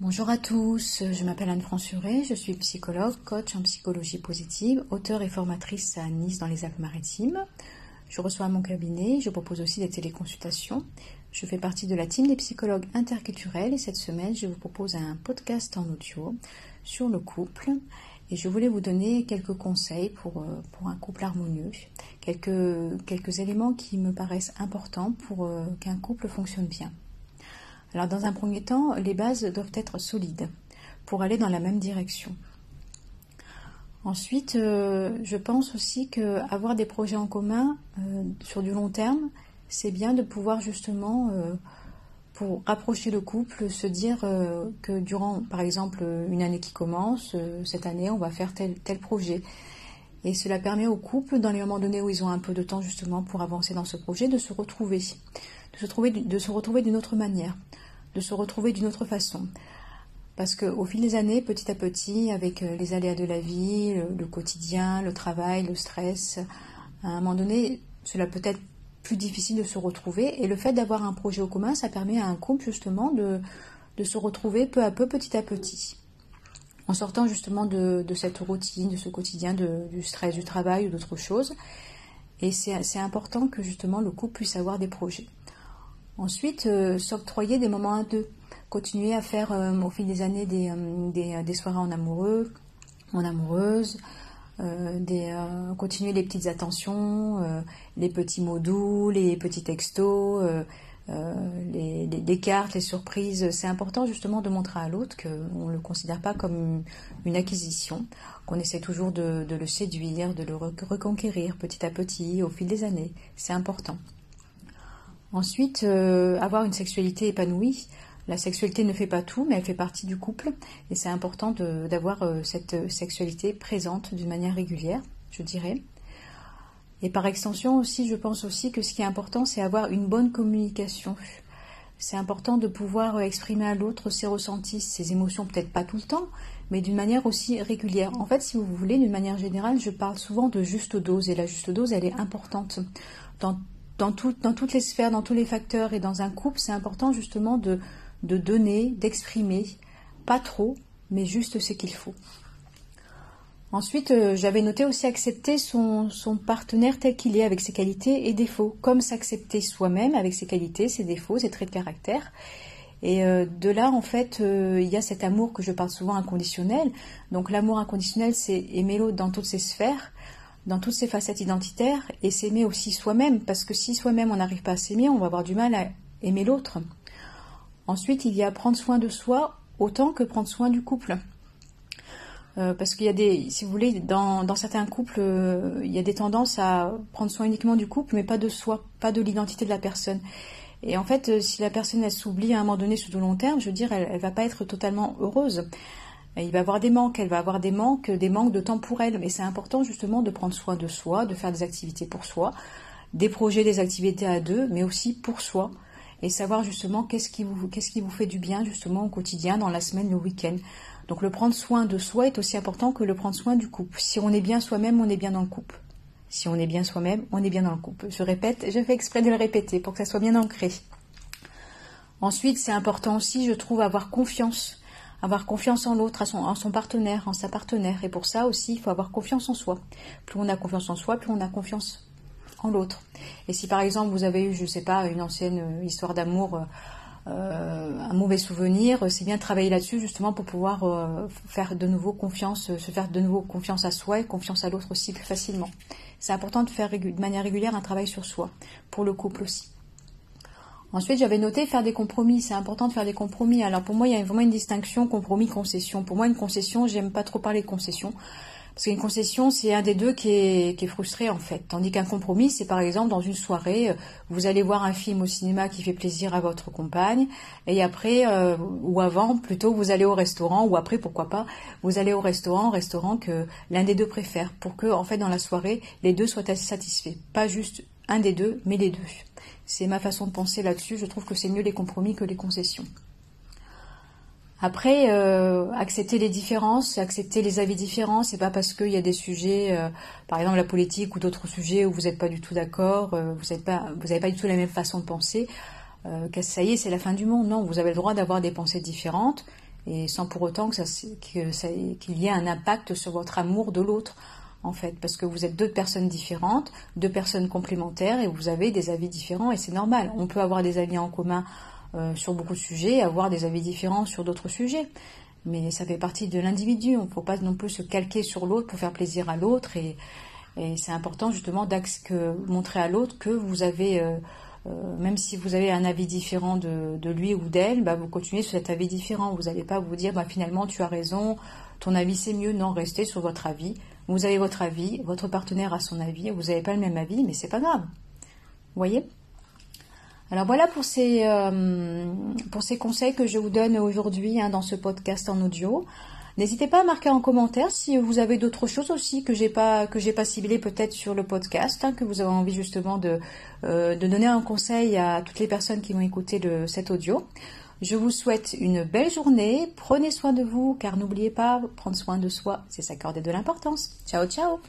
Bonjour à tous, je m'appelle Anne Fransuret, je suis psychologue, coach en psychologie positive, auteure et formatrice à Nice dans les Alpes-Maritimes. Je reçois à mon cabinet, je propose aussi des téléconsultations. Je fais partie de la team des psychologues interculturels et cette semaine, je vous propose un podcast en audio sur le couple et je voulais vous donner quelques conseils pour, euh, un couple harmonieux, quelques, quelques éléments qui me paraissent importants pour euh, qu'un couple fonctionne bien. Alors dans un premier temps, les bases doivent être solides pour aller dans la même direction. Ensuite, euh, je pense aussi qu'avoir des projets en commun euh, sur du long terme, c'est bien de pouvoir justement, euh, pour rapprocher le couple, se dire que durant, par exemple, une année qui commence, cette année, on va faire tel, tel projet. Et cela permet au couple, dans les moments donnés où ils ont un peu de temps justement pour avancer dans ce projet, de se retrouver, de se, trouver, de se retrouver d'une autre manière de se retrouver d'une autre façon. Parce qu'au fil des années, petit à petit, avec euh, les aléas de la vie, le, quotidien, le travail, le stress, à un moment donné, cela peut être plus difficile de se retrouver. Et le fait d'avoir un projet au commun, ça permet à un couple justement de, se retrouver peu à peu, petit à petit. En sortant justement de, cette routine, de ce quotidien, du stress du travail ou d'autres choses. Et c'est important que justement le couple puisse avoir des projets. Ensuite, euh, s'octroyer des moments à deux. Continuer à faire euh, au fil des années des, euh, des, soirées en amoureux, en amoureuse, des, continuer les petites attentions, les petits mots doux, les petits textos, les, cartes, les surprises. C'est important justement de montrer à l'autre qu'on ne le considère pas comme une acquisition, qu'on essaie toujours de, le séduire, de le reconquérir petit à petit au fil des années. C'est important. Ensuite, euh, avoir une sexualité épanouie. La sexualité ne fait pas tout, mais elle fait partie du couple. Et c'est important d'avoir euh, cette sexualité présente d'une manière régulière, je dirais. Et par extension aussi, je pense aussi que ce qui est important, c'est avoir une bonne communication. C'est important de pouvoir exprimer à l'autre ses ressentis, ses émotions, peut-être pas tout le temps, mais d'une manière aussi régulière. En fait, si vous voulez, d'une manière générale, je parle souvent de juste dose, et la juste dose, elle est importante dans dans, toutes les sphères, dans tous les facteurs et dans un couple, c'est important justement de, donner, d'exprimer, pas trop, mais juste ce qu'il faut. Ensuite, euh, j'avais noté aussi accepter son, son partenaire tel qu'il est, avec ses qualités et défauts, comme s'accepter soi-même avec ses qualités, ses défauts, ses traits de caractère. Et euh, de là, en fait, euh, il y a cet amour que je parle souvent inconditionnel. Donc l'amour inconditionnel, c'est aimer l'autre dans toutes ses sphères, dans toutes ses facettes identitaires et s'aimer aussi soi-même, parce que si soi-même on n'arrive pas à s'aimer, on va avoir du mal à aimer l'autre. Ensuite, il y a prendre soin de soi autant que prendre soin du couple. Euh, parce qu'il y a des, si vous voulez, dans, certains couples, euh, il y a des tendances à prendre soin uniquement du couple, mais pas de soi, pas de l'identité de la personne. Et en fait, euh, si la personne s'oublie à un moment donné sur le long terme, je veux dire, elle, ne va pas être totalement heureuse. Il va avoir des manques, elle va avoir des manques, des manques de temps pour elle. Mais c'est important justement de prendre soin de soi, de faire des activités pour soi, des projets, des activités à deux, mais aussi pour soi. Et savoir justement qu'est-ce qui vous, qu'est-ce qui vous fait du bien justement au quotidien, dans la semaine, le week-end. Donc le prendre soin de soi est aussi important que le prendre soin du couple. Si on est bien soi-même, on est bien dans le couple. Si on est bien soi-même, on est bien dans le couple. Je répète, je fais exprès de le répéter pour que ça soit bien ancré. Ensuite, c'est important aussi, je trouve, avoir confiance avoir confiance en l'autre, en son partenaire, en sa partenaire. Et pour ça aussi, il faut avoir confiance en soi. Plus on a confiance en soi, plus on a confiance en l'autre. Et si par exemple vous avez eu, je ne sais pas, une ancienne euh, histoire d'amour, euh, un mauvais souvenir, c'est bien de travailler là-dessus justement pour pouvoir euh, faire de nouveau confiance, se faire de nouveau confiance à soi et confiance à l'autre aussi plus facilement. C'est important de faire de manière régulière un travail sur soi, pour le couple aussi. Ensuite, j'avais noté faire des compromis. C'est important de faire des compromis. Alors pour moi, il y a vraiment une distinction compromis-concession. Pour moi, une concession, j'aime pas trop parler de concession. Parce qu'une concession, c'est un des deux qui est, frustré en fait. Tandis qu'un compromis, c'est par exemple dans une soirée, euh, vous allez voir un film au cinéma qui fait plaisir à votre compagne, et après, euh, ou avant, plutôt, vous allez au restaurant, ou après, pourquoi pas, vous allez au restaurant, restaurant que l'un des deux préfère, pour que, en fait, dans la soirée, les deux soient satisfaits. Pas juste un des deux, mais les deux. C'est ma façon de penser là-dessus. Je trouve que c'est mieux les compromis que les concessions. Après, euh, accepter les différences, accepter les avis différents, c'est pas parce qu'il y a des sujets, euh, par exemple la politique ou d'autres sujets où vous n'êtes pas du tout d'accord, euh, vous n'avez pas, du tout la même façon de penser, que ça y est, c'est la fin du monde. Non, vous avez le droit d'avoir des pensées différentes, et sans pour autant que ça, qu'il y ait un impact sur votre amour de l'autre en fait, parce que vous êtes deux personnes différentes, deux personnes complémentaires et vous avez des avis différents et c'est normal. On peut avoir des avis en commun euh, sur beaucoup de sujets et avoir des avis différents sur d'autres sujets. Mais ça fait partie de l'individu. On ne faut pas non plus se calquer sur l'autre pour faire plaisir à l'autre et, c'est important justement que montrer à l'autre que vous avez, euh, euh, même si vous avez un avis différent de, lui ou d'elle, bah, vous continuez sur cet avis différent. Vous n'allez pas vous dire bah, finalement tu as raison, ton avis c'est mieux. Non, restez sur votre avis. Vous avez votre avis, votre partenaire a son avis, vous n'avez pas le même avis, mais c'est pas grave. Vous voyez? Alors voilà pour ces, euh, pour ces conseils que je vous donne aujourd'hui hein, dans ce podcast en audio. N'hésitez pas à marquer en commentaire si vous avez d'autres choses aussi que j'ai pas que pas ciblées peut-être sur le podcast, hein, que vous avez envie justement de, euh, de donner un conseil à toutes les personnes qui vont écouter de cet audio. Je vous souhaite une belle journée, prenez soin de vous, car n'oubliez pas, prendre soin de soi, c'est s'accorder de l'importance. Ciao ciao